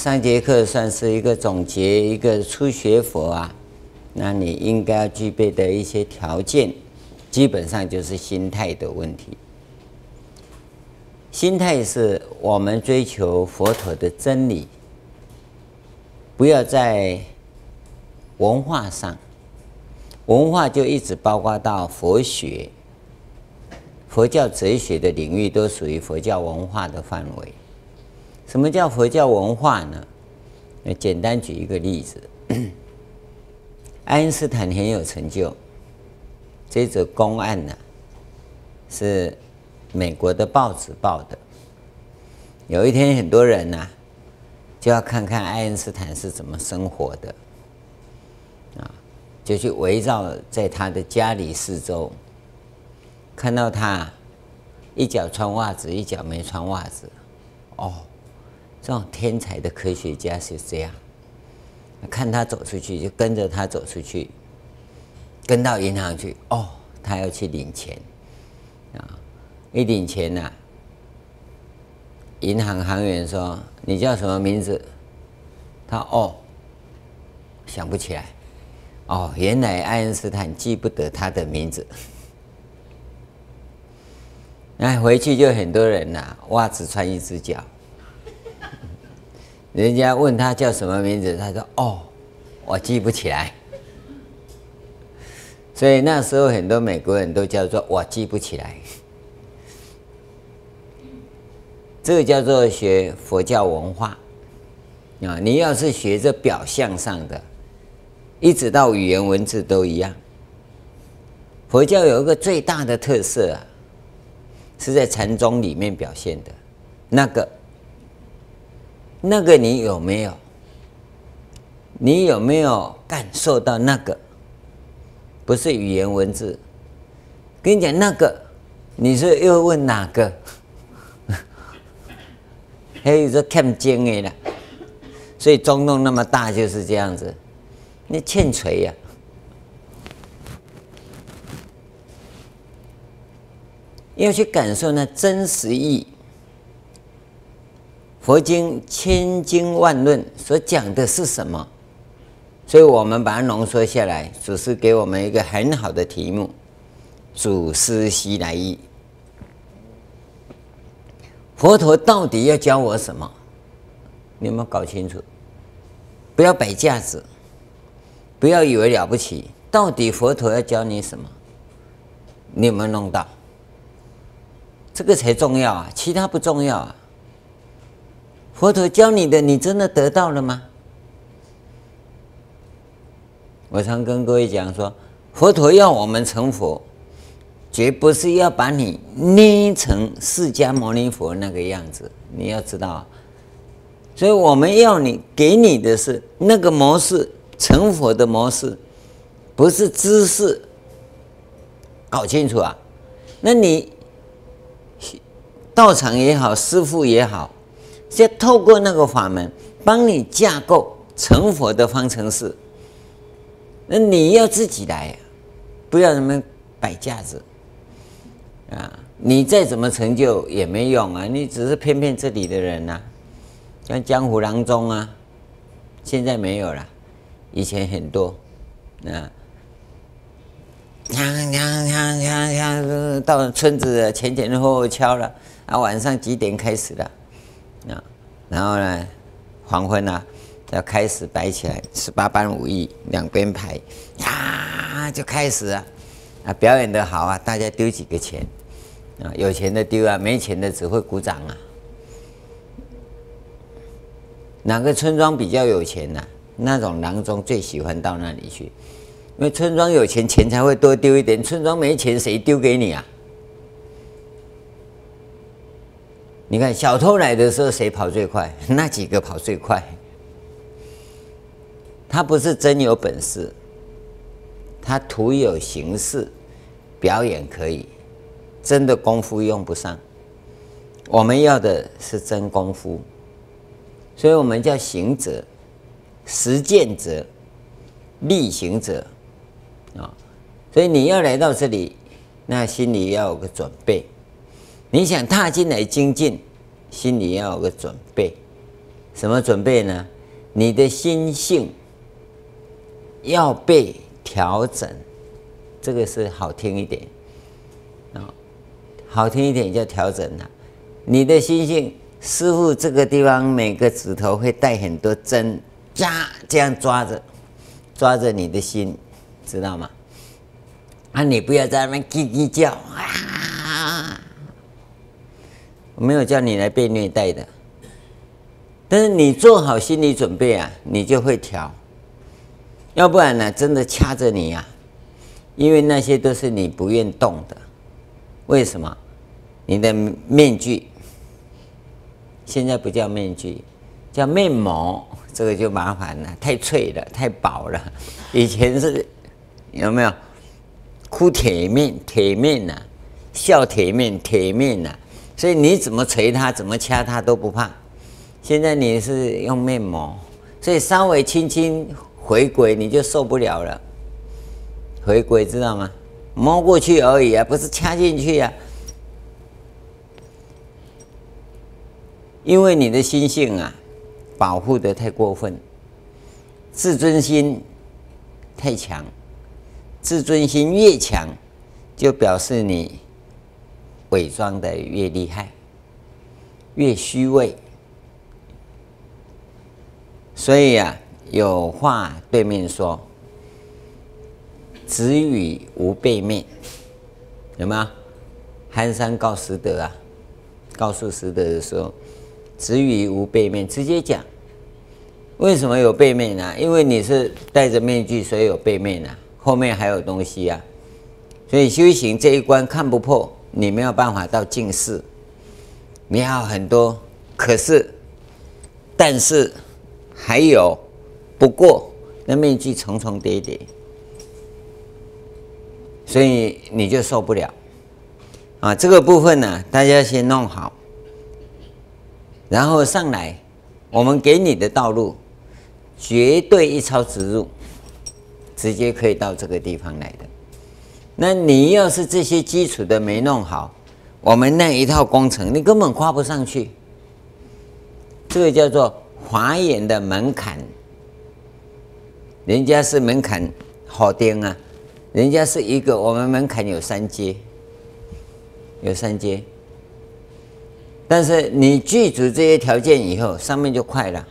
上节课算是一个总结，一个初学佛啊，那你应该要具备的一些条件，基本上就是心态的问题。心态是我们追求佛陀的真理，不要在文化上，文化就一直包括到佛学、佛教哲学的领域，都属于佛教文化的范围。什么叫佛教文化呢？那简单举一个例子，爱因斯坦很有成就，这则公案呢是。美国的报纸报的，有一天很多人呢，就要看看爱因斯坦是怎么生活的，啊，就去围绕在他的家里四周，看到他一脚穿袜子，一脚没穿袜子，哦，这种天才的科学家是这样，看他走出去就跟着他走出去，跟到银行去，哦，他要去领钱，啊。一领钱呐，银行行员说：“你叫什么名字？”他哦，想不起来。哦，原来爱因斯坦记不得他的名字。那回去就很多人呐，袜子穿一只脚。人家问他叫什么名字，他说：“哦，我记不起来。”所以那时候很多美国人都叫做“我记不起来”。这个叫做学佛教文化啊！你要是学这表象上的，一直到语言文字都一样。佛教有一个最大的特色啊，是在禅宗里面表现的。那个，那个你有没有？你有没有感受到那个？不是语言文字。跟你讲那个，你是又问哪个？还有说看见的啦，所以中洞那么大就是这样子，那欠锤呀，要去感受那真实意。佛经千经万论所讲的是什么？所以我们把它浓缩下来，祖师给我们一个很好的题目：祖师西来意。佛陀到底要教我什么？你有没有搞清楚？不要摆架子，不要以为了不起。到底佛陀要教你什么？你有没有弄到？这个才重要啊，其他不重要啊。佛陀教你的，你真的得到了吗？我常跟各位讲说，佛陀要我们成佛。绝不是要把你捏成释迦牟尼佛那个样子，你要知道。所以我们要你给你的是那个模式，成佛的模式，不是知识。搞清楚啊！那你道场也好，师傅也好，是要透过那个法门帮你架构成佛的方程式。那你要自己来，不要什么摆架子。啊，你再怎么成就也没用啊！你只是骗骗这里的人呐，像江湖郎中啊，现在没有了，以前很多啊。锵锵锵锵锵，到村子前前后后敲了啊，晚上几点开始的啊？然后呢，黄昏啊，要开始摆起来，十八般武艺，两边排呀，就开始啊，啊，表演的好啊，大家丢几个钱。啊，有钱的丢啊，没钱的只会鼓掌啊。哪个村庄比较有钱呢？那种郎中最喜欢到那里去，因为村庄有钱，钱才会多丢一点。村庄没钱，谁丢给你啊？你看小偷来的时候，谁跑最快？那几个跑最快。他不是真有本事，他徒有形式，表演可以。真的功夫用不上，我们要的是真功夫，所以我们叫行者、实践者、力行者啊。所以你要来到这里，那心里要有个准备。你想踏进来精进，心里要有个准备，什么准备呢？你的心性要被调整，这个是好听一点啊，好听一点叫调整了。你的心性，师傅这个地方每个指头会带很多针，扎这样抓着，抓着你的心，知道吗？啊，你不要在那边叽叽叫啊！没有叫你来被虐待的。但是你做好心理准备啊，你就会调。要不然呢，真的掐着你呀，因为那些都是你不愿动的。为什么？你的面具现在不叫面具，叫面膜，这个就麻烦了，太脆了，太薄了。以前是有没有哭铁面？铁面呐，笑铁面，铁面呐。所以你怎么捶它，怎么掐它都不怕。现在你是用面膜，所以稍微轻轻回归你就受不了了。回归知道吗？摸过去而已啊，不是掐进去呀。因为你的心性啊，保护的太过分，自尊心太强，自尊心越强，就表示你伪装的越厉害，越虚伪。所以呀，有话对面说，子语无背面，有没有？憨山告师德啊，告诉师德的时候，子语无背面，直接讲。为什么有背面呢？因为你是戴着面具，所以有背面啊。后面还有东西啊。所以修行这一关看不破，你没有办法到近视。你要很多，可是，但是。还有，不过那面具重重叠叠，所以你就受不了啊！这个部分呢，大家先弄好，然后上来，我们给你的道路绝对一超直入，直接可以到这个地方来的。那你要是这些基础的没弄好，我们那一套工程你根本跨不上去，这个叫做。华严的门槛，人家是门槛好颠啊，人家是一个，我们门槛有三阶，有三阶。但是你具足这些条件以后，上面就快了，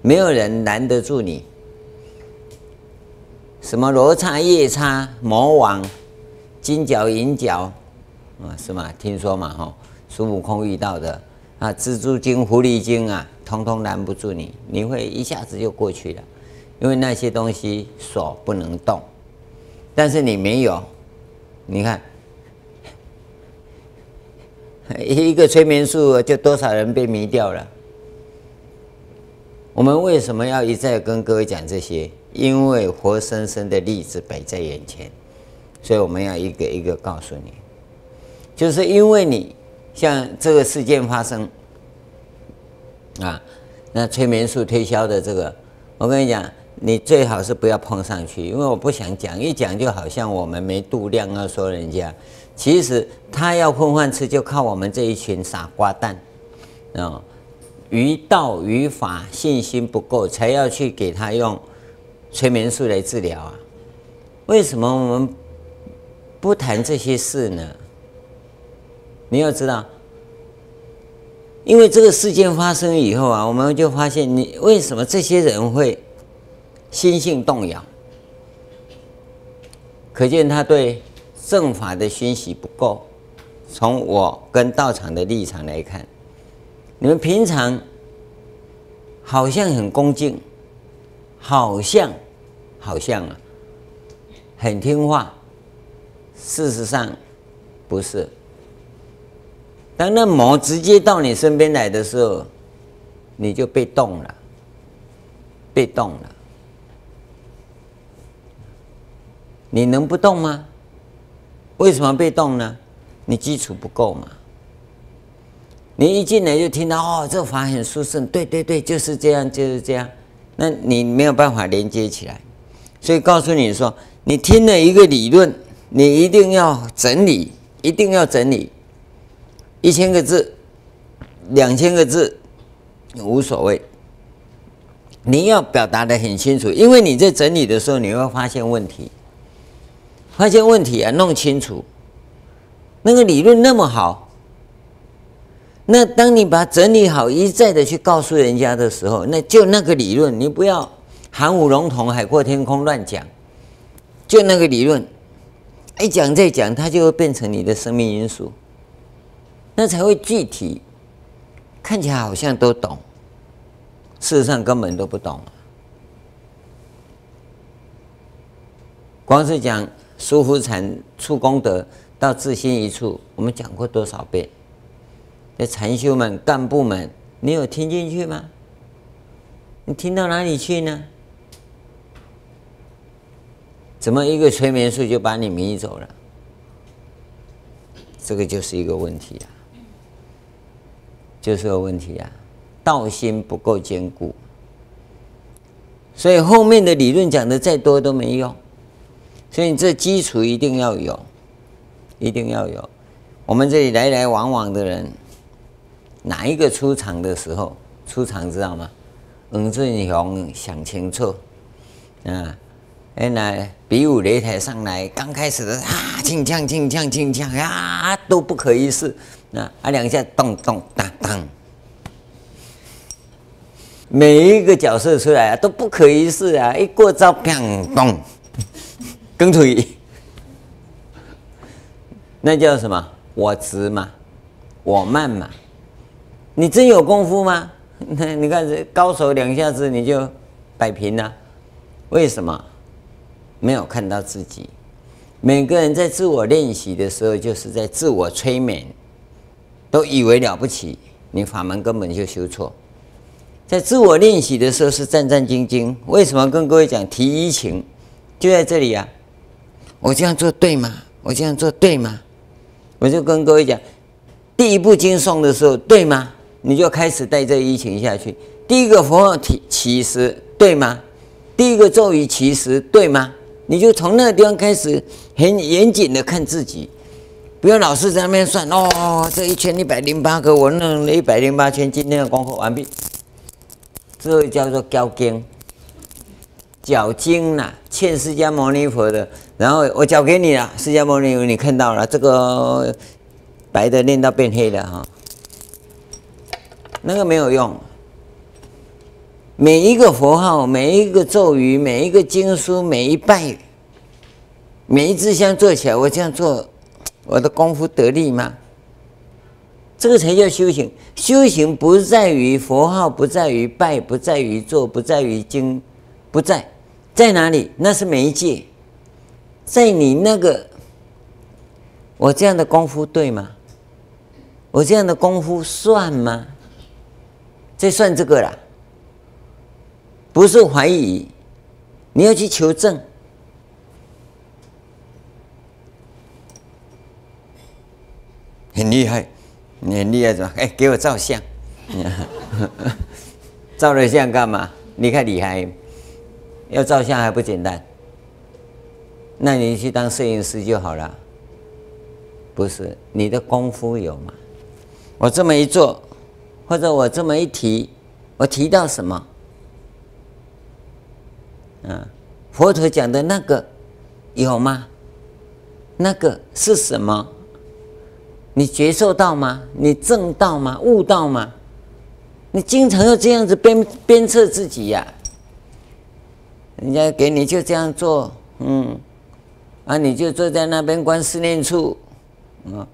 没有人拦得住你。什么罗刹、夜叉、魔王、金角、银角啊，是吗？听说嘛，哈，孙悟空遇到的啊，蜘蛛精、狐狸精啊。通通拦不住你，你会一下子就过去了，因为那些东西手不能动，但是你没有，你看，一个催眠术就多少人被迷掉了。我们为什么要一再跟各位讲这些？因为活生生的例子摆在眼前，所以我们要一个一个告诉你，就是因为你像这个事件发生。啊，那催眠术推销的这个，我跟你讲，你最好是不要碰上去，因为我不想讲，一讲就好像我们没度量啊，说人家，其实他要混饭吃，就靠我们这一群傻瓜蛋啊，于道于法信心不够，才要去给他用催眠术来治疗啊。为什么我们不谈这些事呢？你要知道。因为这个事件发生以后啊，我们就发现你为什么这些人会心性动摇？可见他对正法的熏习不够。从我跟道场的立场来看，你们平常好像很恭敬，好像好像啊，很听话，事实上不是。当那魔直接到你身边来的时候，你就被动了，被动了。你能不动吗？为什么被动呢？你基础不够嘛。你一进来就听到哦，这法很殊胜，对对对，就是这样，就是这样。那你没有办法连接起来，所以告诉你说，你听了一个理论，你一定要整理，一定要整理。一千个字，两千个字无所谓，你要表达的很清楚，因为你在整理的时候，你会发现问题，发现问题啊，弄清楚。那个理论那么好，那当你把整理好，一再的去告诉人家的时候，那就那个理论，你不要含糊笼统、海阔天空乱讲，就那个理论，一讲再讲，它就会变成你的生命因素，那才会具体，看起来好像都懂，事实上根本都不懂。光是讲舒服禅出功德。到自心一处，我们讲过多少遍？那禅修们、干部们，你有听进去吗？你听到哪里去呢？怎么一个催眠术就把你迷走了？这个就是一个问题啊，就是个问题啊，道心不够坚固，所以后面的理论讲的再多都没用，所以你这基础一定要有。一定要有，我们这里来来往往的人，哪一个出场的时候出场知道吗？黄俊雄想清楚啊！哎，那比武擂台上来，刚开始的啊，轻枪轻枪轻枪啊，都不可一世。那啊两下咚咚当当，每一个角色出来啊，都不可一世啊！一过招，砰咚，跟腿。那叫什么？我直嘛，我慢嘛。你真有功夫吗？那 你看这高手两下子你就摆平了，为什么？没有看到自己。每个人在自我练习的时候，就是在自我催眠，都以为了不起，你法门根本就修错。在自我练习的时候是战战兢兢。为什么跟各位讲提一情？就在这里呀。我这样做对吗？我这样做对吗？我就跟各位讲，第一步经诵的时候，对吗？你就开始带这疫情下去。第一个佛号提起时，对吗？第一个咒语起时，对吗？你就从那个地方开始，很严谨的看自己，不要老是在那边算哦。这一千一百零八个，我弄了一百零八圈，今天的功课完毕。这个叫做教经，脚经呐，欠释迦牟尼佛的。然后我交给你了，释迦牟尼佛，你看到了这个白的练到变黑的哈，那个没有用。每一个佛号，每一个咒语，每一个经书，每一拜，每一支香做起来，我这样做，我的功夫得力吗？这个才叫修行。修行不在于佛号，不在于拜，不在于做，不在于经，不在在哪里？那是媒介。在你那个，我这样的功夫对吗？我这样的功夫算吗？这算这个啦，不是怀疑，你要去求证。很厉害，你很厉害是吧？哎，给我照相，照了相干嘛？你看你还，要照相还不简单。那你去当摄影师就好了，不是你的功夫有吗？我这么一做，或者我这么一提，我提到什么？嗯，佛陀讲的那个有吗？那个是什么？你觉受到吗？你证到吗？悟到吗？你经常要这样子鞭鞭策自己呀。人家给你就这样做，嗯。啊，你就坐在那边观思念处，嗯，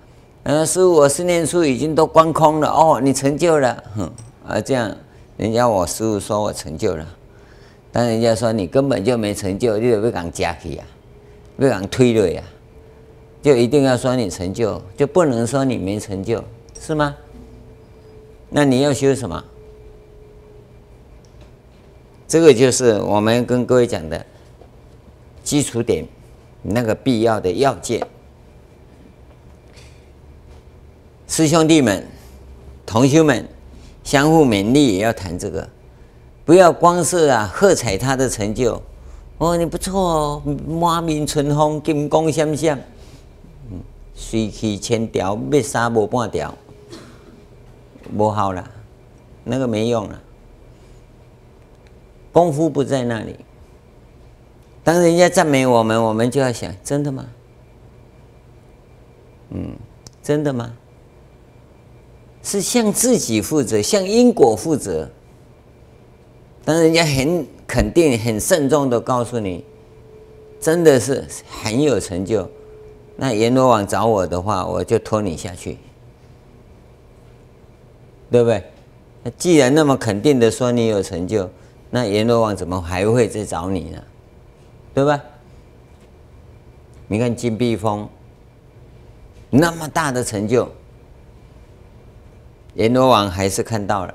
然后，师傅，我思念处已经都观空了哦，你成就了，哼，啊，这样，人家我师傅说我成就了，但人家说你根本就没成就，你得被讲加去呀，被讲推了呀，就一定要说你成就，就不能说你没成就，是吗？那你要修什么？这个就是我们跟各位讲的基础点。那个必要的要件，师兄弟们、同学们，相互勉励也要谈这个，不要光是啊喝彩他的成就。哦，你不错哦，满面春风，金光闪闪。嗯，水气千条，灭沙无半条，无好了，那个没用了。功夫不在那里。当人家赞美我们，我们就要想：真的吗？嗯，真的吗？是向自己负责，向因果负责。但是人家很肯定、很慎重的告诉你，真的是很有成就，那阎罗王找我的话，我就拖你下去，对不对？那既然那么肯定的说你有成就，那阎罗王怎么还会再找你呢？对吧？你看金碧峰那么大的成就。阎罗王还是看到了，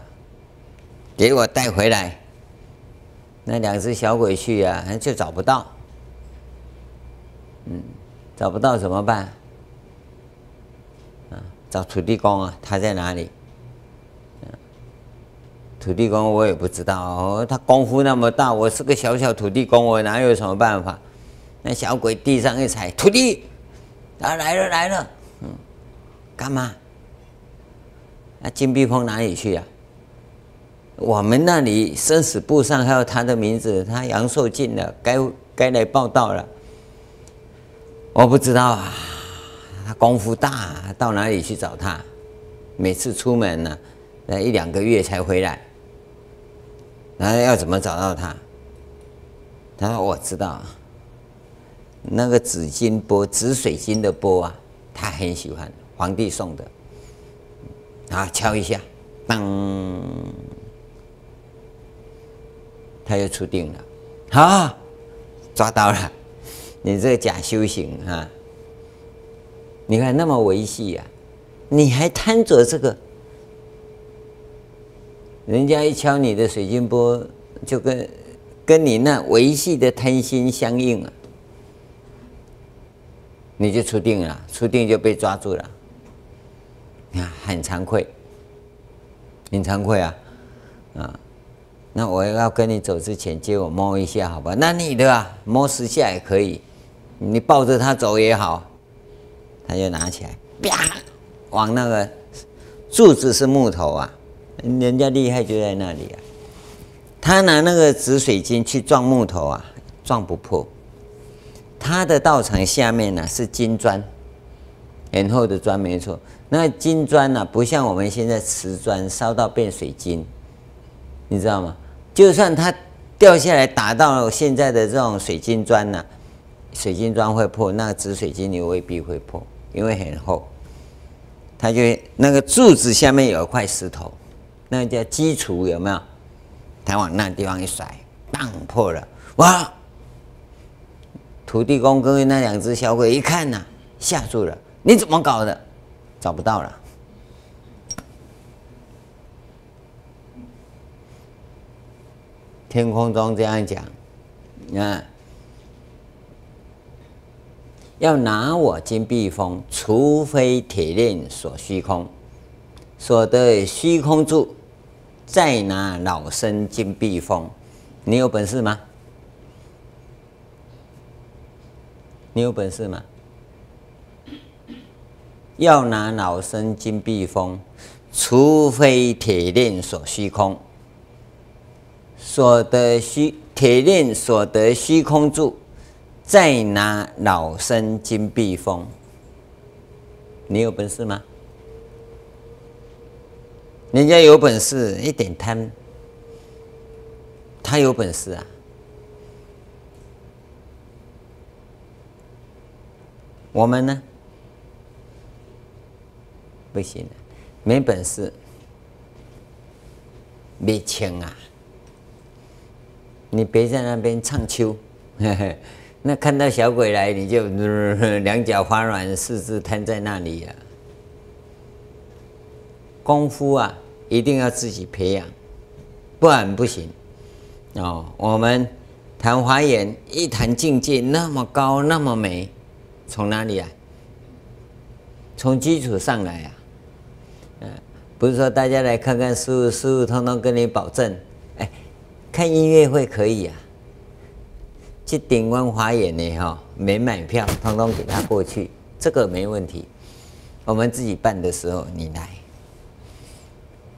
给我带回来。那两只小鬼去呀，就找不到。嗯，找不到怎么办？啊，找土地公啊，他在哪里？土地公我也不知道，他功夫那么大，我是个小小土地公，我哪有什么办法？那小鬼地上一踩，土地，啊来了来了，嗯，干嘛？那金碧峰哪里去呀？我们那里生死簿上还有他的名字，他阳寿尽了，该该来报道了。我不知道啊，他功夫大，到哪里去找他？每次出门呢，那一两个月才回来。那要怎么找到他？他说我知道，那个紫金钵、紫水晶的钵啊，他很喜欢，皇帝送的。啊，敲一下，当，他又出定了，好，抓到了，你这个假修行啊！你看那么维系呀，你还贪着这个？人家一敲你的水晶波，就跟跟你那维系的贪心相应啊，你就出定了，出定就被抓住了。你看很惭愧，很惭愧啊，啊，那我要跟你走之前，借我摸一下，好吧？那你的啊，摸十下也可以，你抱着它走也好。他就拿起来，啪，往那个柱子是木头啊，人家厉害就在那里啊。他拿那个紫水晶去撞木头啊，撞不破。他的道场下面呢是金砖，很厚的砖，没错。那金砖呢，不像我们现在瓷砖烧到变水晶，你知道吗？就算它掉下来打到现在的这种水晶砖呢，水晶砖会破，那个紫水晶你未必会破，因为很厚。它就那个柱子下面有一块石头，那个叫基础，有没有？它往那地方一甩，当破了，哇！土地公跟那两只小鬼一看呐，吓住了，你怎么搞的？找不到了。天空中这样讲，啊，要拿我金碧峰，除非铁链锁虚空，锁得虚空住，再拿老身金碧峰。你有本事吗？你有本事吗？要拿老身金碧峰，除非铁链锁虚空，所得虚铁链所得虚空住，再拿老身金碧峰。你有本事吗？人家有本事，一点贪，他有本事啊。我们呢？不行，没本事，没钱啊！你别在那边唱秋，那看到小鬼来，你就 两脚发软，四肢瘫在那里呀。功夫啊，一定要自己培养，不然不行。哦，我们谈华严，一谈境界那么高，那么美，从哪里啊？从基础上来啊！不是说大家来看看师傅，师傅通通跟你保证，看音乐会可以啊，去顶光华严呢哈，没买票，通通给他过去，这个没问题。我们自己办的时候，你来，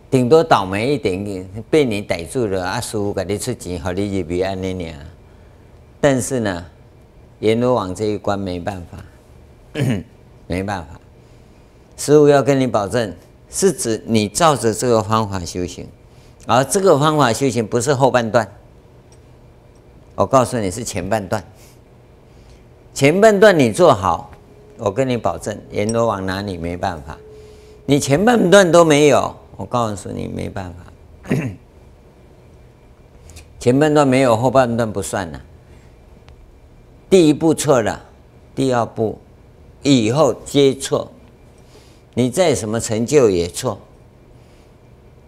顶多倒霉一点点，被你逮住了，阿叔给你出钱，好你入别安那年。但是呢，阎罗王这一关没办法，没办法。师傅要跟你保证，是指你照着这个方法修行，而这个方法修行不是后半段。我告诉你是前半段，前半段你做好，我跟你保证，阎罗王拿你没办法。你前半段都没有。我告诉你，没办法，前半段没有，后半段不算了。第一步错了，第二步以后皆错，你再什么成就也错。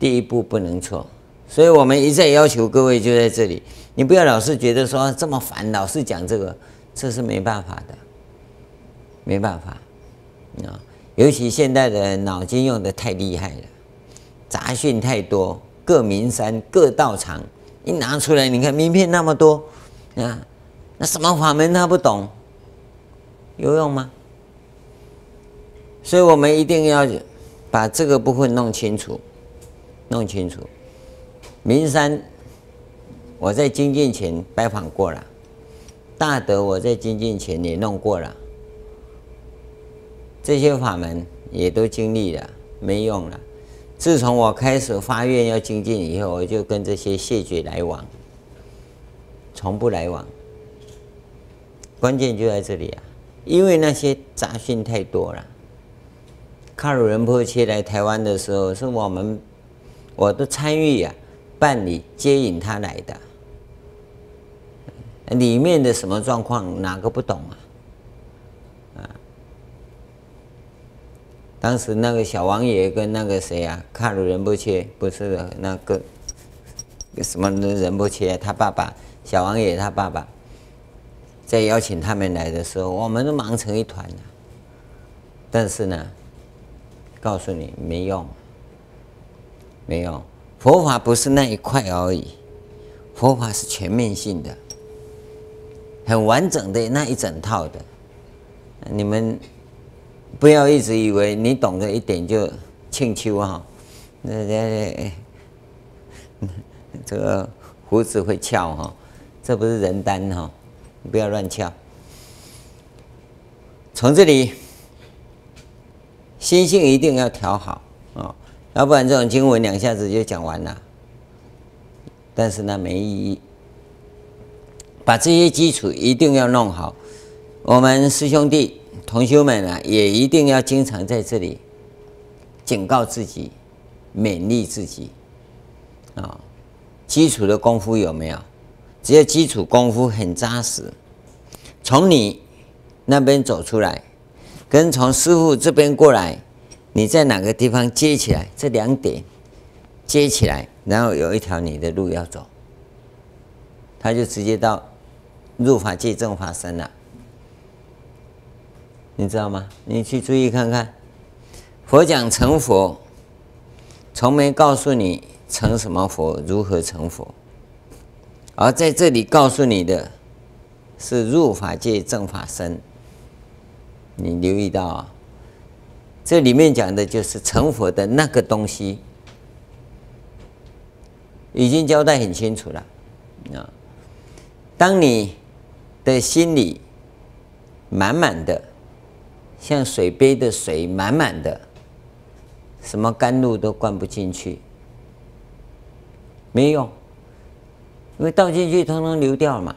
第一步不能错，所以我们一再要求各位就在这里，你不要老是觉得说这么烦，老是讲这个，这是没办法的，没办法啊！尤其现在的脑筋用的太厉害了。杂讯太多，各名山各道场，一拿出来，你看名片那么多，啊，那什么法门他不懂，有用吗？所以我们一定要把这个部分弄清楚，弄清楚。名山，我在精进前拜访过了，大德我在精进前也弄过了，这些法门也都经历了，没用了。自从我开始发愿要精进以后，我就跟这些谢绝来往，从不来往。关键就在这里啊，因为那些杂讯太多了。卡鲁仁波切来台湾的时候，是我们我都参与啊办理接引他来的，里面的什么状况哪个不懂啊？啊当时那个小王爷跟那个谁啊，卡鲁仁波切不是那个什么仁波切，他爸爸小王爷他爸爸在邀请他们来的时候，我们都忙成一团了。但是呢，告诉你没用，没有。佛法不是那一块而已，佛法是全面性的，很完整的那一整套的，你们。不要一直以为你懂得一点就庆秋哈，那 这这个胡子会翘哈，这不是人丹哈，不要乱翘。从这里心性一定要调好，要不然这种经文两下子就讲完了，但是呢没意义。把这些基础一定要弄好，我们师兄弟。同学们啊，也一定要经常在这里警告自己、勉励自己啊。基础的功夫有没有？只要基础功夫很扎实，从你那边走出来，跟从师傅这边过来，你在哪个地方接起来？这两点接起来，然后有一条你的路要走，他就直接到入法界正法身了。你知道吗？你去注意看看，佛讲成佛，从没告诉你成什么佛，如何成佛，而在这里告诉你的，是入法界正法身。你留意到啊，这里面讲的就是成佛的那个东西，已经交代很清楚了啊。当你的心里满满的。像水杯的水满满的，什么甘露都灌不进去，没用，因为倒进去通通流掉嘛，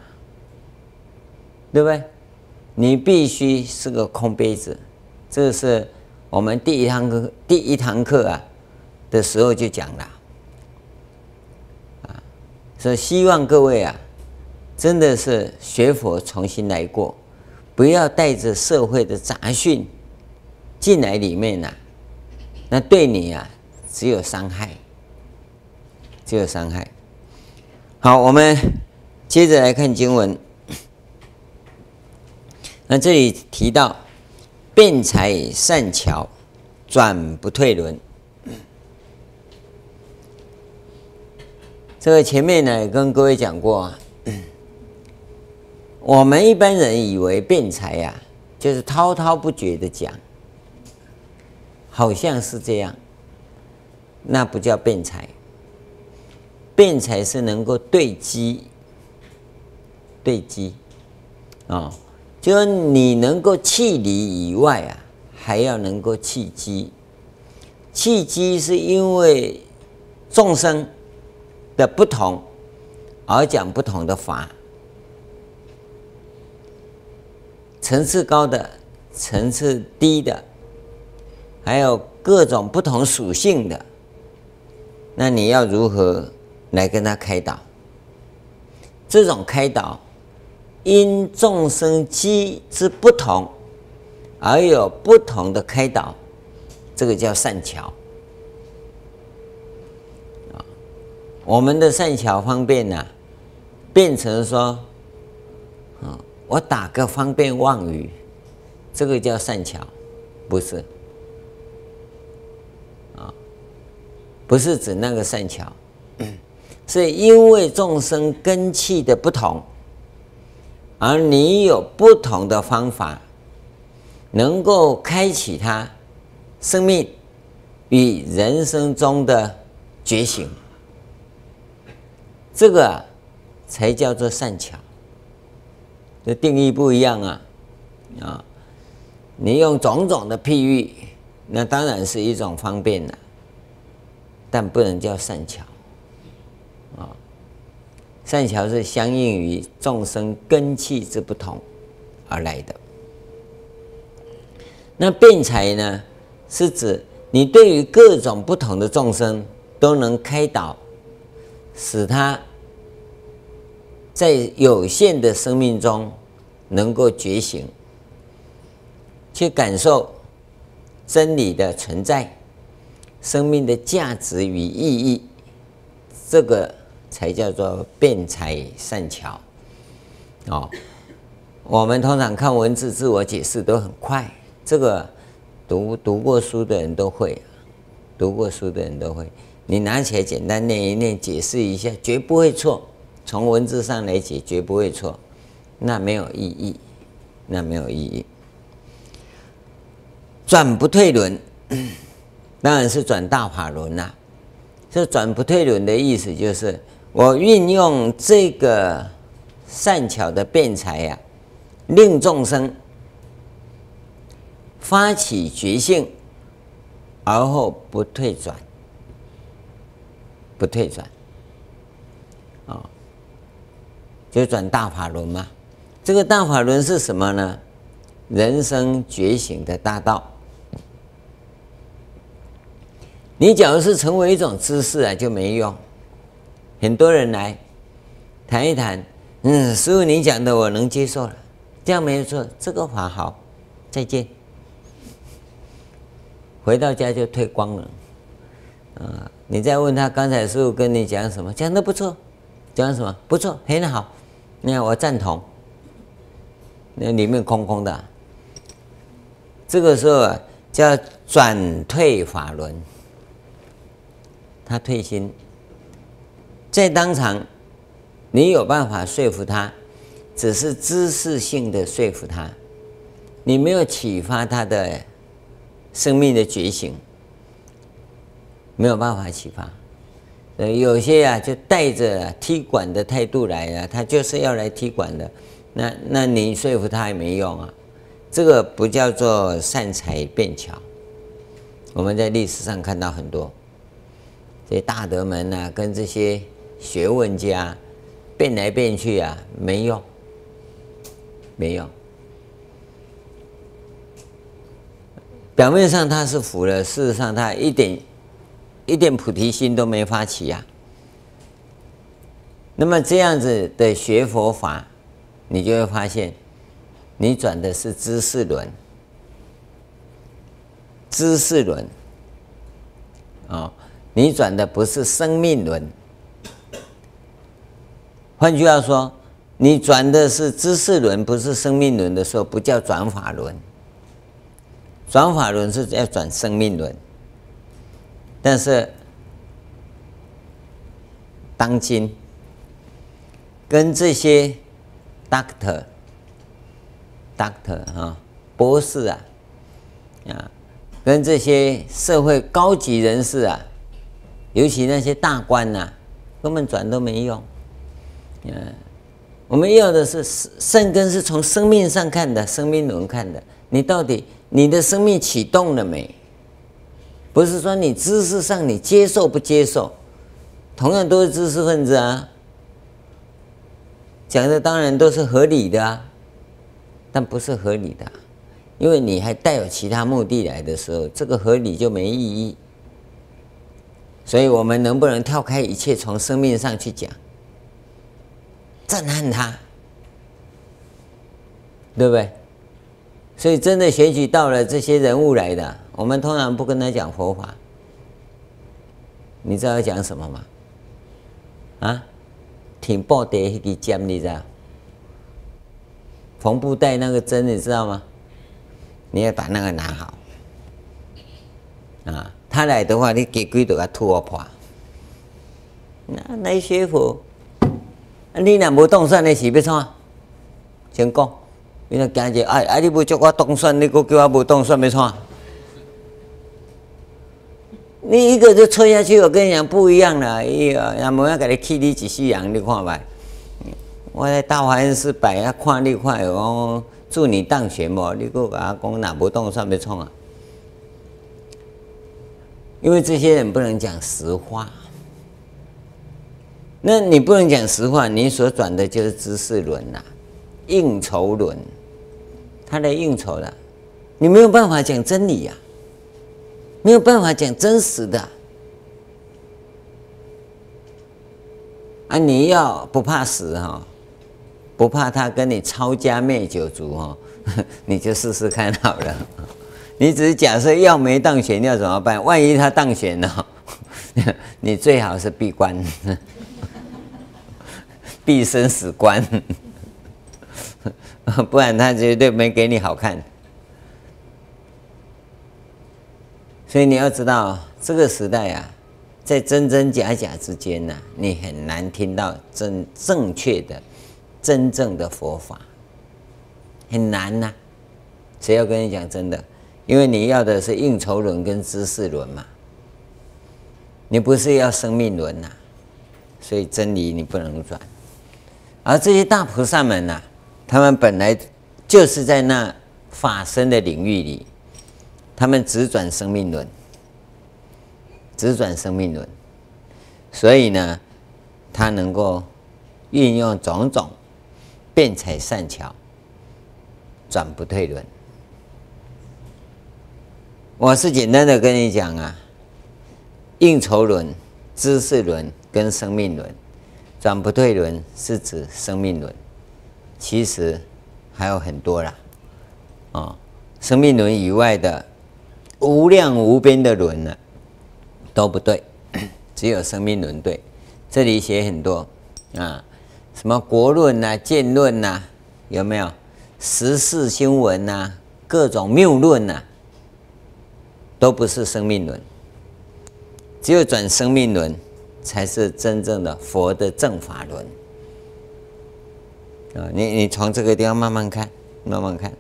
对不对？你必须是个空杯子，这是我们第一堂课第一堂课啊的时候就讲了，啊，所以希望各位啊，真的是学佛重新来过。不要带着社会的杂讯进来里面呐，那对你啊只有伤害，只有伤害。好，我们接着来看经文。那这里提到辩才善巧，转不退轮。这个前面呢跟各位讲过。我们一般人以为辩才呀，就是滔滔不绝的讲，好像是这样。那不叫辩才。辩才是能够对机，对机，啊，就你能够弃理以外啊，还要能够弃机。弃机是因为众生的不同而讲不同的法，层次高的，层次低的，还有各种不同属性的，那你要如何？来跟他开导，这种开导因众生机之不同而有不同的开导，这个叫善巧啊。我们的善巧方便呢，变成说，啊，我打个方便妄语，这个叫善巧，不是啊，不是指那个善巧。是因为众生根器的不同，而你有不同的方法，能够开启他生命与人生中的觉醒，这个才叫做善巧。这定义不一样啊，啊，你用种种的譬喻，那当然是一种方便了，但不能叫善巧。善巧是相应于众生根器之不同而来的。那辩才呢，是指你对于各种不同的众生都能开导，使他在有限的生命中能够觉醒，去感受真理的存在、生命的价值与意义，这个。才叫做辩才善巧哦。我们通常看文字自我解释都很快，这个读读过书的人都会，读过书的人都会。你拿起来简单念一念，解释一下，绝不会错。从文字上来解，绝不会错。那没有意义，那没有意义。转不退轮，当然是转大法轮啦。这转不退轮的意思就是。我运用这个善巧的辩才呀，令众生发起觉性，而后不退转，不退转，啊，就转大法轮嘛。这个大法轮是什么呢？人生觉醒的大道。你假如是成为一种知识啊，就没用。很多人来谈一谈，嗯，师傅你讲的我能接受了，这样没有错，这个法好，再见。回到家就退光了，啊，你再问他刚才师傅跟你讲什么，讲的不错，讲什么？不错，很好，你看我赞同，那里面空空的，这个时候啊叫转退法轮，他退心。在当场，你有办法说服他，只是知识性的说服他，你没有启发他的生命的觉醒，没有办法启发。呃，有些呀就带着踢馆的态度来啊，他就是要来踢馆的，那那你说服他也没用啊，这个不叫做善财变巧。我们在历史上看到很多这些大德们呐，跟这些。学问家变来变去啊，没用，没用。表面上他是服了，事实上他一点一点菩提心都没发起呀。那么这样子的学佛法，你就会发现，你转的是知识轮，知识轮啊，你转的不是生命轮。换句话说，你转的是知识轮，不是生命轮的时候，不叫转法轮。转法轮是要转生命轮，但是当今跟这些 doctor、doctor 啊、博士啊啊，跟这些社会高级人士啊，尤其那些大官呐，根本转都没用。嗯，我们要的是生根，是从生命上看的，生命轮看的。你到底你的生命启动了没？不是说你知识上你接受不接受，同样都是知识分子啊，讲的当然都是合理的啊，但不是合理的，因为你还带有其他目的来的时候，这个合理就没意义。所以我们能不能跳开一切，从生命上去讲，震撼他，对不对？所以真的选举到了这些人物来的，我们通常不跟他讲佛法。你知道要讲什么吗？啊，挺布袋那个针，你知道？缝布袋那个针，你知道吗？你要把那个拿好。啊，他来的话，你给鬼都给他吐破。那那师傅，你若无当选的是要创？先讲。你那惊者，哎哎，你不叫我当选，你搁叫我无当选，要创？你一个就吹下去，我跟你讲不一样了。哎呀，人无要给你气你一世人，你看吧。我在大华寺摆啊，看你看，讲祝你当选无？你搁甲我讲哪无当选要创啊？因为这些人不能讲实话。那你不能讲实话，你所转的就是知识轮呐。应酬轮，他来应酬了，你没有办法讲真理呀，没有办法讲真实的啊！你要不怕死哈，不怕他跟你抄家灭九族哈，你就试试看好了。你只是假设要没当选要怎么办？万一他当选了，你最好是闭关，闭生死关。不然他绝对没给你好看。所以你要知道，这个时代啊，在真真假假之间呢，你很难听到真正确的、真正的佛法，很难呐。谁要跟你讲真的？因为你要的是应酬轮跟知识轮嘛，你不是要生命轮呐。所以真理你不能转。而这些大菩萨们呢。他们本来就是在那法身的领域里，他们只转生命轮，只转生命轮，所以呢，他能够运用种种变才善巧，转不退轮。我是简单的跟你讲啊，应酬轮、知识轮跟生命轮，转不退轮是指生命轮。其实还有很多啦，啊，生命轮以外的无量无边的轮呢，都不对，只有生命轮对。这里写很多啊，什么国论呐、见论呐，有没有时事新闻呐、各种谬论呐，都不是生命轮，只有转生命轮才是真正的佛的正法轮。啊，你你从这个地方慢慢看，慢慢看，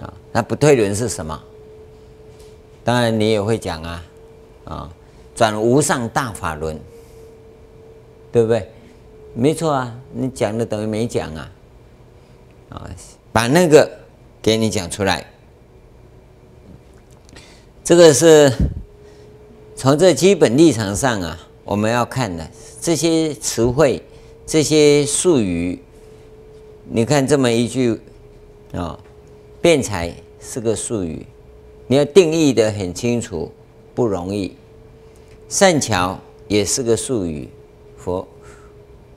啊，那不退轮是什么？当然你也会讲啊，啊，转无上大法轮，对不对？没错啊，你讲的等于没讲啊，啊，把那个给你讲出来，这个是从这基本立场上啊，我们要看的这些词汇、这些术语。你看这么一句啊，辩才是个术语，你要定义的很清楚，不容易。善巧也是个术语，佛，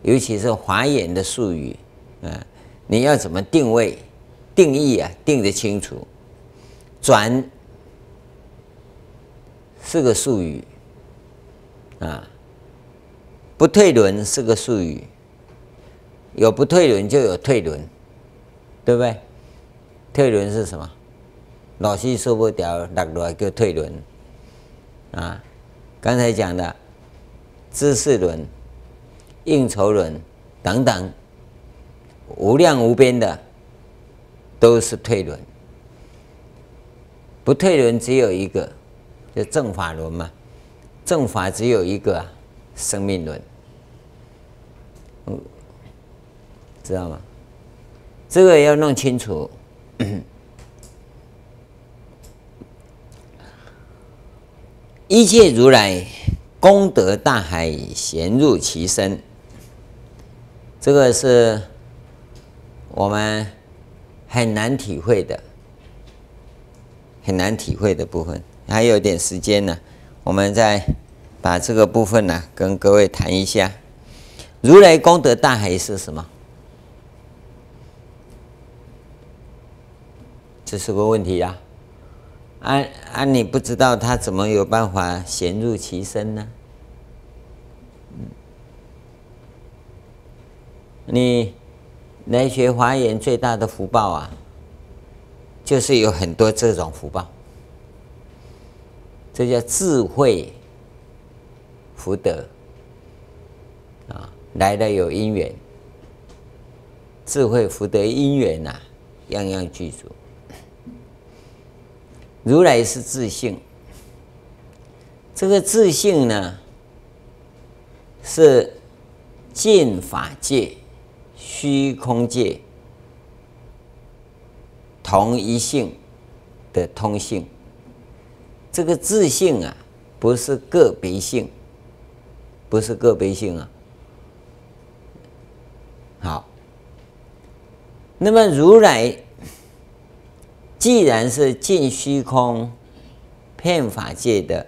尤其是华严的术语啊，你要怎么定位、定义啊？定得清楚。转是个术语啊，不退轮是个术语。有不退轮就有退轮，对不对？退轮是什么？老师受不了落落叫退轮啊！刚才讲的知识轮、应酬轮等等，无量无边的都是退轮。不退轮只有一个，就正法轮嘛。正法只有一个，生命轮，嗯，知道吗？这个要弄清楚。一切如来功德大海，咸入其身。这个是我们很难体会的，很难体会的部分。还有点时间呢，我们再把这个部分呢跟各位谈一下。如来功德大海是什么？这是个问题呀。啊啊！你不知道他怎么有办法显入其身呢？你来学华严最大的福报啊，就是有很多这种福报，这叫智慧福德啊，来的有因缘，智慧福德因缘呐，样样具足。如来是自性，这个自性呢，是进法界、虚空界同一性的通性。这个自性啊，不是个别性，不是个别性啊。好，那么如来。既然是尽虚空、骗法界的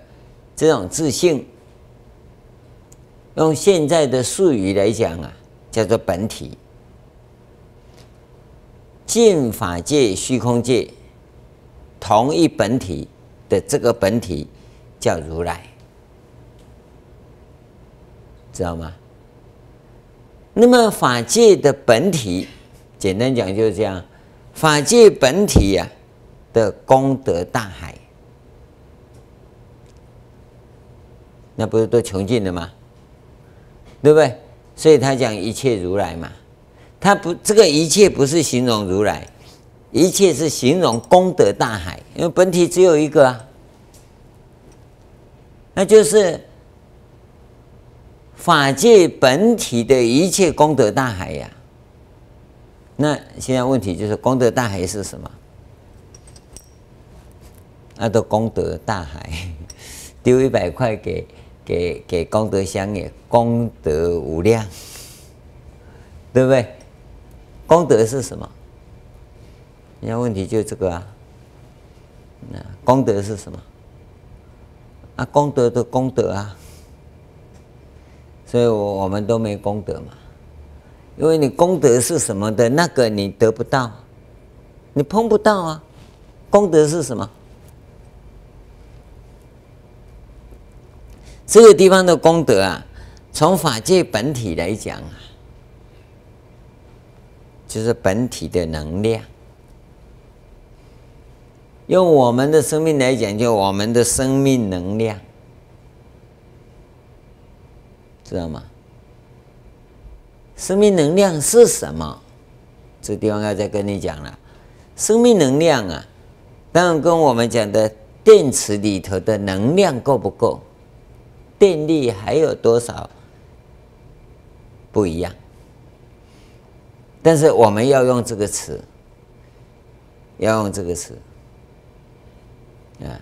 这种自性，用现在的术语来讲啊，叫做本体。尽法界、虚空界同一本体的这个本体叫如来，知道吗？那么法界的本体，简单讲就是这样，法界本体呀。的功德大海，那不是都穷尽了吗？对不对？所以他讲一切如来嘛，他不这个一切不是形容如来，一切是形容功德大海，因为本体只有一个啊，那就是法界本体的一切功德大海呀。那现在问题就是功德大海是什么？那都功德大海，丢一百块给给给功德箱也功德无量，对不对？功德是什么？人家问题就这个啊。那功德是什么？啊，功德的功德啊。所以我我们都没功德嘛，因为你功德是什么的那个你得不到，你碰不到啊。功德是什么？这个地方的功德啊，从法界本体来讲啊，就是本体的能量。用我们的生命来讲，就我们的生命能量，知道吗？生命能量是什么？这地方要再跟你讲了。生命能量啊，当然跟我们讲的电池里头的能量够不够？电力还有多少不一样？但是我们要用这个词，要用这个词啊！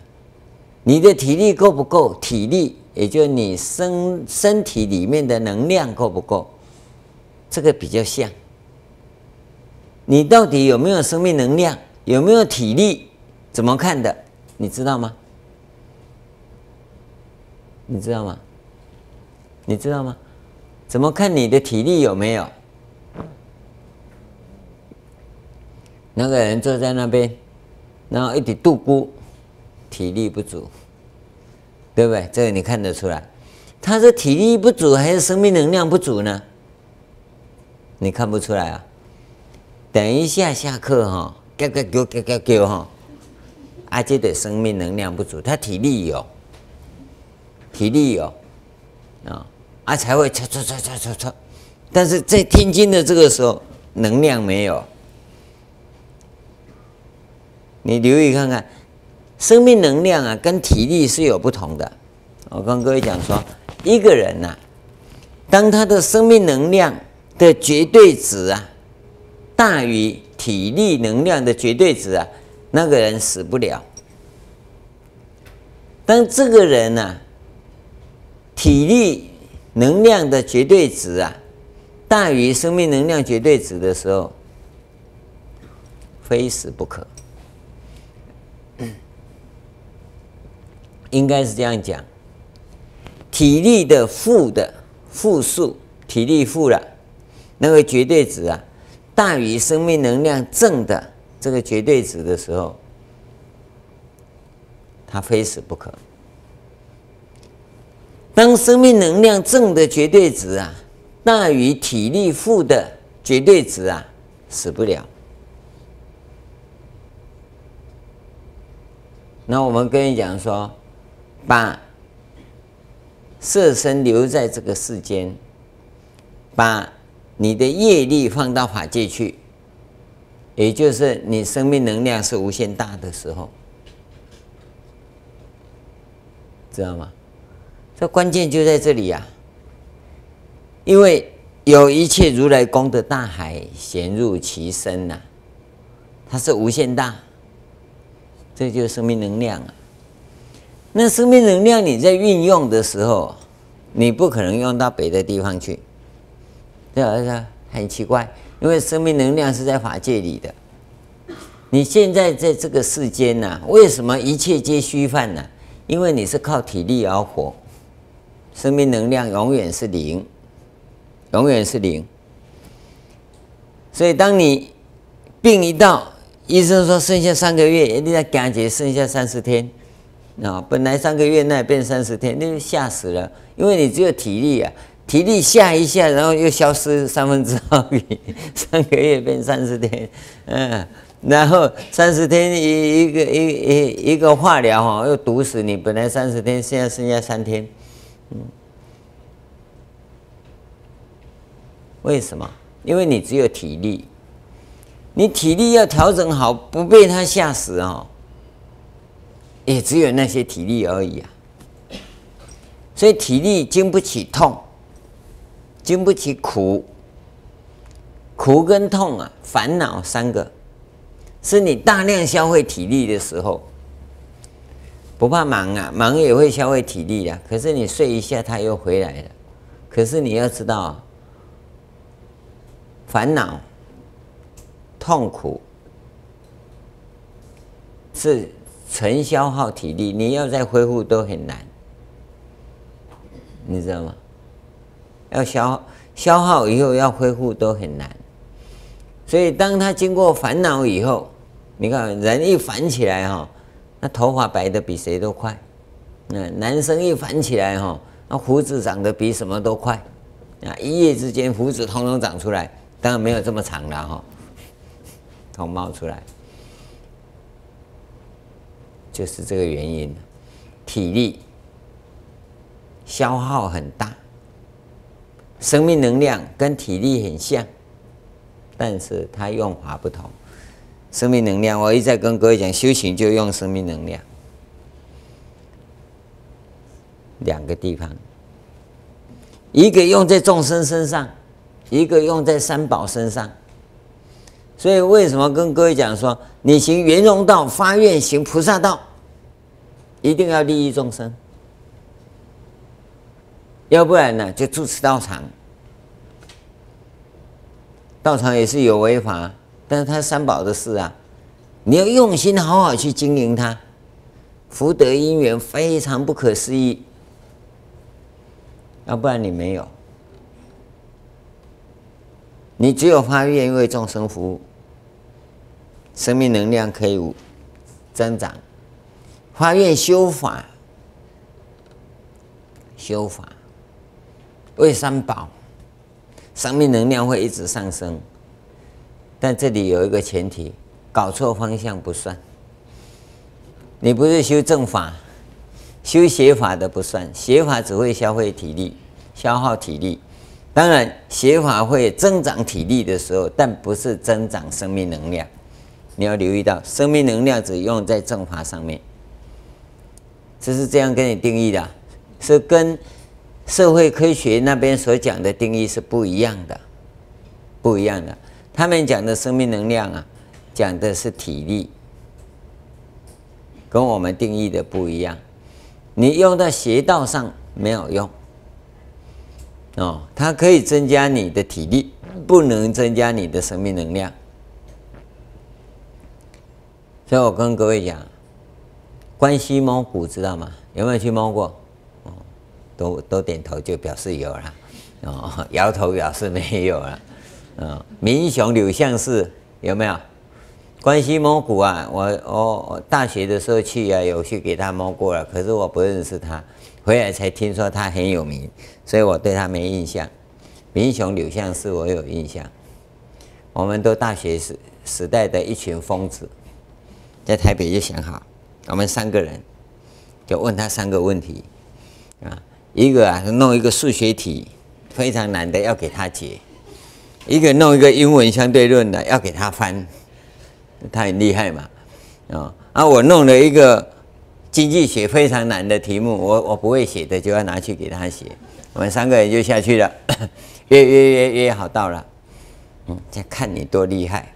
你的体力够不够？体力，也就你身身体里面的能量够不够？这个比较像。你到底有没有生命能量？有没有体力？怎么看的？你知道吗？你知道吗？你知道吗？怎么看你的体力有没有？那个人坐在那边，然后一直度孤，体力不足，对不对？这个你看得出来，他是体力不足还是生命能量不足呢？你看不出来啊？等一下下课哈，叫叫叫叫叫叫哈，阿杰的生命能量不足，他体力有。体力有啊，啊才会擦擦擦擦擦擦，但是在听经的这个时候，能量没有。你留意看看，生命能量啊，跟体力是有不同的。我跟各位讲说，一个人呐，当他的生命能量的绝对值啊，大于体力能量的绝对值啊，那个人死不了。当这个人呐，体力能量的绝对值啊，大于生命能量绝对值的时候，非死不可。应该是这样讲，体力的负的负数，体力负了，那个绝对值啊，大于生命能量正的这个绝对值的时候，他非死不可。当生命能量正的绝对值啊，大于体力负的绝对值啊，死不了。那我们跟你讲说。把色身留在这个世间，把你的业力放到法界去，也就是你生命能量是无限大的时候，知道吗？这关键就在这里呀，因为有一切如来功德大海显入其身呐，它是无限大，这就是生命能量啊。那生命能量你在运用的时候，你不可能用到别的地方去，对吧？很奇怪，因为生命能量是在法界里的。你现在在这个世间呢，为什么一切皆虚幻呢？因为你是靠体力而活，生命能量永远是零，永远是零。所以当你病一到，医生说剩下三个月，一定要感觉剩下三十天。啊，本来三个月内变三十天，那就吓死了。因为你只有体力啊，体力下一下，然后又消失三分之二，三个月变三十天，嗯，然后三十天一一个一一一个化疗哈，又毒死你。本来三十天，现在剩下三天，嗯，为什么？因为你只有体力，你体力要调整好，不被他吓死哦。也只有那些体力而已啊，所以体力经不起痛，经不起苦，苦跟痛啊，烦恼三个，是你大量消费体力的时候，不怕忙啊，忙也会消费体力的，可是你睡一下，它又回来了。可是你要知道，烦恼、痛苦是。纯消耗体力，你要再恢复都很难，你知道吗？要消消耗以后要恢复都很难，所以当他经过烦恼以后，你看人一烦起来哈，那头发白的比谁都快，嗯，男生一烦起来哈，那胡子长得比什么都快，啊，一夜之间胡子通通长出来，当然没有这么长了哈，头冒出来。就是这个原因，体力消耗很大，生命能量跟体力很像，但是它用法不同。生命能量，我一再跟各位讲，修行就用生命能量，两个地方，一个用在众生身上，一个用在三宝身上。所以为什么跟各位讲说，你行圆融道，发愿行菩萨道？一定要利益众生，要不然呢，就住持道场。道场也是有违法，但是他三宝的事啊，你要用心好好去经营它，福德因缘非常不可思议。要不然你没有，你只有发愿为众生服务，生命能量可以增长。发愿修法，修法为三宝，生命能量会一直上升。但这里有一个前提，搞错方向不算。你不是修正法，修邪法的不算，邪法只会消费体力，消耗体力。当然，邪法会增长体力的时候，但不是增长生命能量。你要留意到，生命能量只用在正法上面。这是这样跟你定义的，是跟社会科学那边所讲的定义是不一样的，不一样的。他们讲的生命能量啊，讲的是体力，跟我们定义的不一样。你用在邪道上没有用，哦，它可以增加你的体力，不能增加你的生命能量。所以我跟各位讲，关西摸骨知道吗？有没有去摸过？哦，都都点头就表示有了，哦，摇头表示没有了。嗯，民雄柳巷市有没有？关西摸骨啊，我我大学的时候去啊，有去给他摸过了，可是我不认识他，回来才听说他很有名，所以我对他没印象。民雄柳巷市我有印象，我们都大学时时代的一群疯子，在台北就想好，我们三个人就问他三个问题啊，一个啊弄一个数学题，非常难的要给他解。一个弄一个英文相对论的，要给他翻，他很厉害嘛，啊啊！我弄了一个经济学非常难的题目，我我不会写的就要拿去给他写，我们三个人就下去了，约约约约好到了，嗯，再看你多厉害，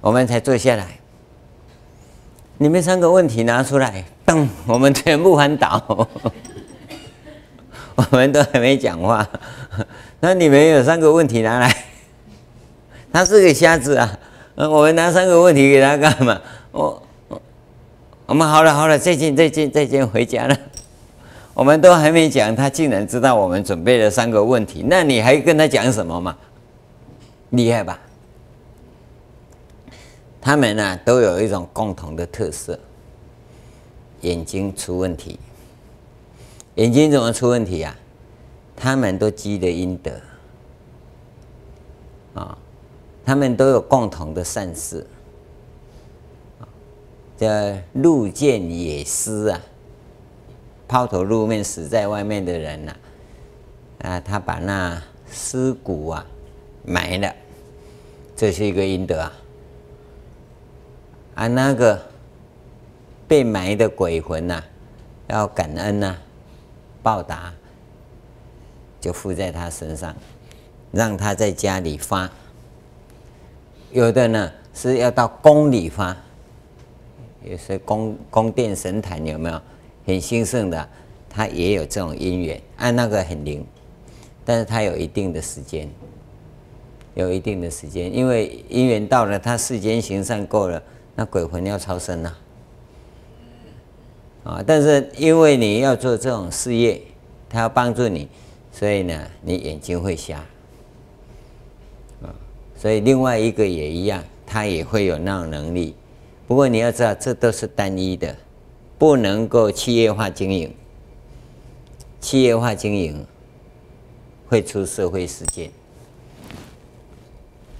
我们才坐下来，你们三个问题拿出来，噔，我们全部翻倒，我们都还没讲话，那你们有三个问题拿来。他是个瞎子啊！我们拿三个问题给他干嘛？我我们好了好了，再见再见再见，回家了。我们都还没讲，他竟然知道我们准备了三个问题，那你还跟他讲什么嘛？厉害吧？他们呢都有一种共同的特色，眼睛出问题。眼睛怎么出问题呀？他们都积了阴德。他们都有共同的善事，叫路见野尸啊，抛头露面死在外面的人呐，啊，他把那尸骨啊埋了，这是一个阴德啊，啊，那个被埋的鬼魂呐，要感恩呐，报答，就附在他身上，让他在家里发。有的呢是要到宫里发，有些宫宫殿神坛有没有很兴盛的？他也有这种因缘，按那个很灵，但是他有一定的时间，有一定的时间，因为因缘到了，他世间行善够了，那鬼魂要超生了啊！但是因为你要做这种事业，他要帮助你，所以呢，你眼睛会瞎。所以另外一个也一样，他也会有那种能力。不过你要知道，这都是单一的，不能够企业化经营。企业化经营会出社会事件。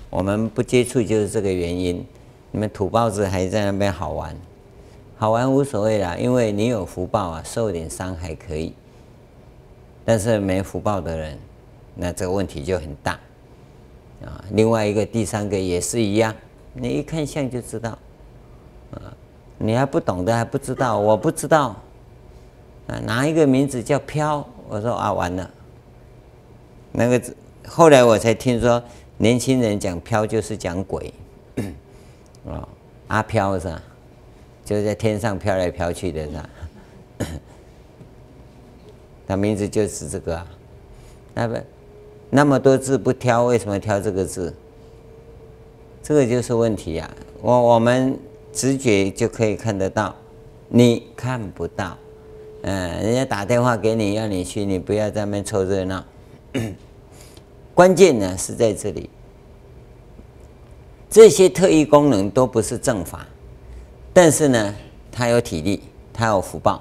我们不接触就是这个原因。你们土包子还在那边好玩，好玩无所谓啦，因为你有福报啊，受点伤还可以。但是没福报的人，那这个问题就很大。啊，另外一个、第三个也是一样，你一看相就知道，啊，你还不懂的还不知道，我不知道，啊，哪一个名字叫飘？我说啊，完了，那个，后来我才听说，年轻人讲飘就是讲鬼，啊，阿飘是吧？就是在天上飘来飘去的是吧？他名字就是这个啊，那不。那么多字不挑，为什么挑这个字？这个就是问题呀。我我们直觉就可以看得到，你看不到。嗯，人家打电话给你，要你去，你不要在那边凑热闹。关键呢是在这里，这些特异功能都不是正法，但是呢，他有体力，他有福报，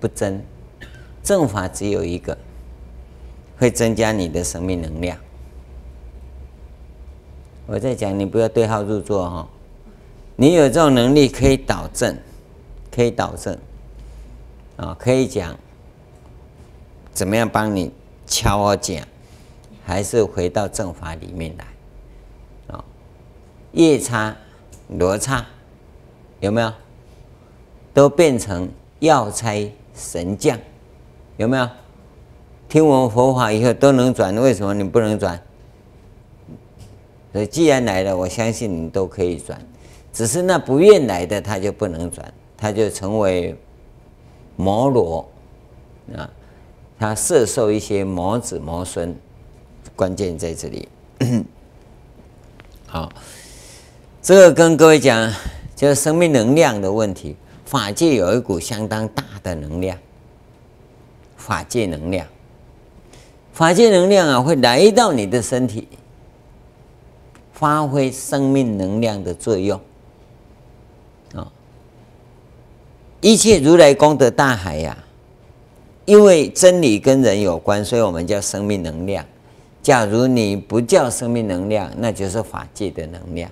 不争。正法只有一个。会增加你的生命能量。我在讲，你不要对号入座哈。你有这种能力，可以导正，可以导正，啊，可以讲怎么样帮你敲啊讲，还是回到正法里面来，啊，夜叉、罗刹有没有？都变成药差神将，有没有？听闻佛法以后都能转，为什么你不能转？所以既然来了，我相信你都可以转，只是那不愿来的他就不能转，他就成为魔罗啊，他摄受一些魔子魔孙，关键在这里。好，这个跟各位讲，就是生命能量的问题。法界有一股相当大的能量，法界能量，法界能量啊，会来到你的身体。发挥生命能量的作用啊！一切如来功德大海呀，因为真理跟人有关，所以我们叫生命能量。假如你不叫生命能量，那就是法界的能量。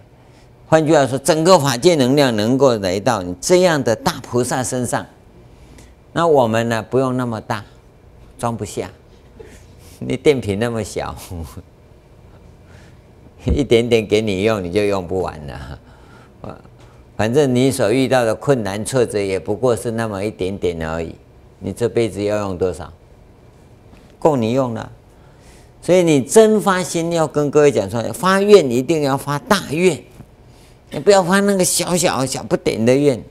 换句话说，整个法界能量能够来到你这样的大菩萨身上，那我们呢，不用那么大，装不下。你电瓶那么小。一点点给你用，你就用不完了。反正你所遇到的困难挫折也不过是那么一点点而已。你这辈子要用多少？够你用了。所以你真发心要跟各位讲说，发愿一定要发大愿，你不要发那个小小小不点的愿，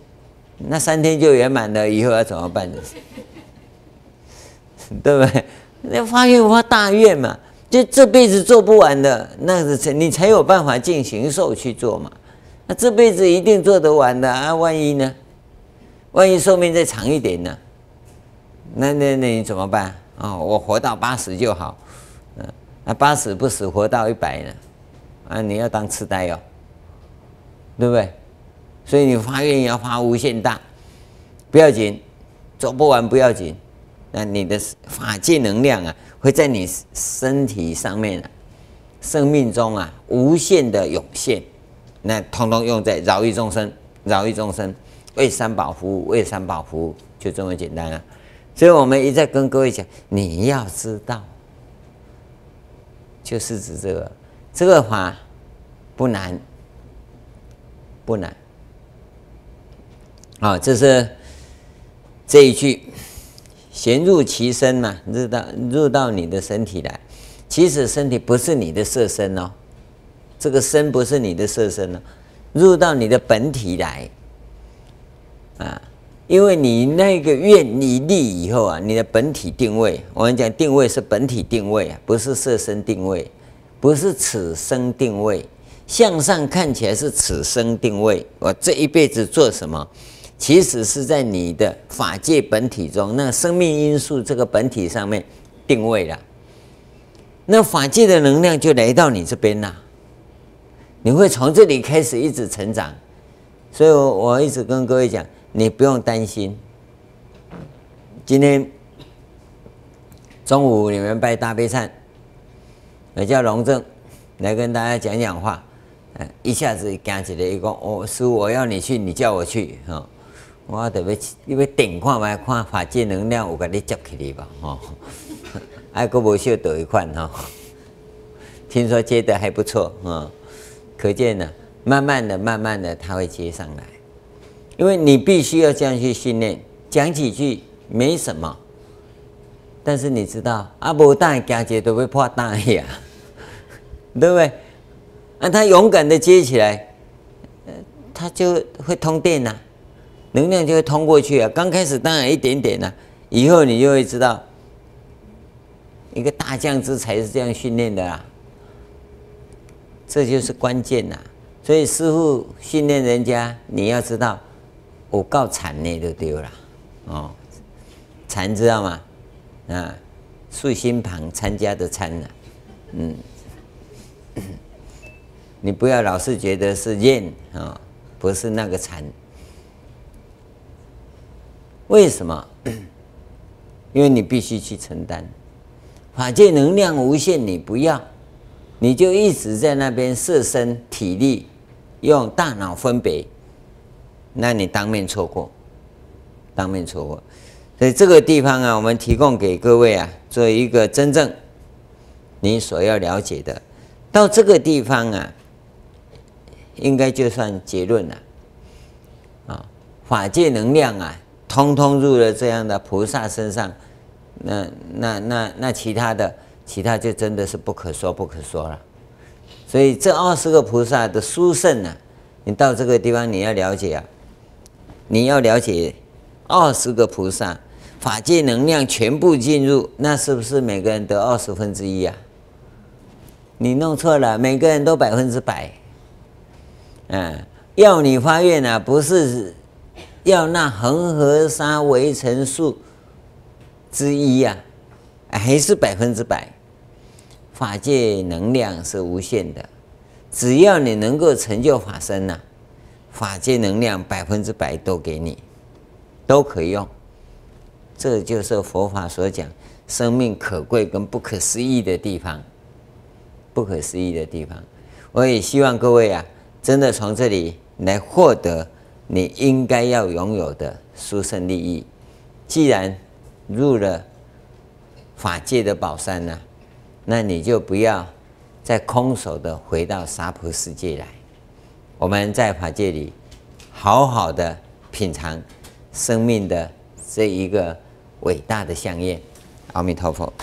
那三天就圆满了，以后要怎么办？对不对？那发愿发大愿嘛。就这辈子做不完的，那是你才有办法进行寿去做嘛。那这辈子一定做得完的啊！万一呢？万一寿命再长一点呢？那那那你怎么办啊？我活到八十就好，嗯，那八十不死，活到一百呢？啊，你要当痴呆哦，对不对？所以你发愿要发无限大，不要紧，做不完不要紧，那你的法界能量啊。会在你身体上面啊、生命中啊，无限的涌现，那通通用在饶益众生、饶益众生、为三宝服务、为三宝服务，就这么简单啊！所以我们一再跟各位讲，你要知道，就是指这个，这个法不难，不难。啊，这是这一句。旋入其身嘛，入到入到你的身体来。其实身体不是你的色身哦，这个身不是你的色身哦，入到你的本体来啊。因为你那个愿你立以后啊，你的本体定位，我们讲定位是本体定位啊，不是色身定位，不是此生定位。向上看起来是此生定位，我这一辈子做什么？其实是在你的法界本体中，那生命因素这个本体上面定位了，那法界的能量就来到你这边了，你会从这里开始一直成长，所以我我一直跟各位讲，你不用担心。今天中午你们拜大悲忏，我叫龙正来跟大家讲讲话，一下子讲起来一个，我师傅我要你去，你叫我去啊。我特别因为顶看卖看法界能量有甲你接起嚟吧，吼，还佫无少得一款吼，听说接的还不错啊，可见呢，慢慢的、慢慢的，他会接上来，因为你必须要这样去训练，讲几句没什么，但是你知道，阿伯大家姐都会破大呀，对不对？那他勇敢的接起来，他就会通电呐。能量就会通过去啊！刚开始当然一点点呢，以后你就会知道，一个大将之才是这样训练的啦。这就是关键呐！所以师傅训练人家，你要知道，我告禅呢都丢了哦，禅知道吗？啊，竖心旁参加的参呐，嗯，你不要老是觉得是念啊，不是那个禅。为什么？因为你必须去承担，法界能量无限，你不要，你就一直在那边设身体力，用大脑分别，那你当面错过，当面错过。所以这个地方啊，我们提供给各位啊，做一个真正你所要了解的。到这个地方啊，应该就算结论了。啊，法界能量啊。通通入了这样的菩萨身上，那那那那其他的，其他就真的是不可说不可说了。所以这二十个菩萨的殊胜呢，你到这个地方你要了解啊，你要了解二十个菩萨法界能量全部进入，那是不是每个人得二十分之一啊？你弄错了，每个人都百分之百。嗯，要你发愿呢，不是要那恒河沙围城数之一呀，还是百分之百。法界能量是无限的，只要你能够成就法身呐，法界能量百分之百都给你，都可以用。这就是佛法所讲生命可贵跟不可思议的地方。不可思议的地方，我也希望各位啊，真的从这里来获得你应该要拥有的殊胜利益。既然入了法界的宝山呢，那你就不要再空手的回到娑婆世界来。我们在法界里好好的品尝生命的这一个伟大的香烟。阿弥陀佛。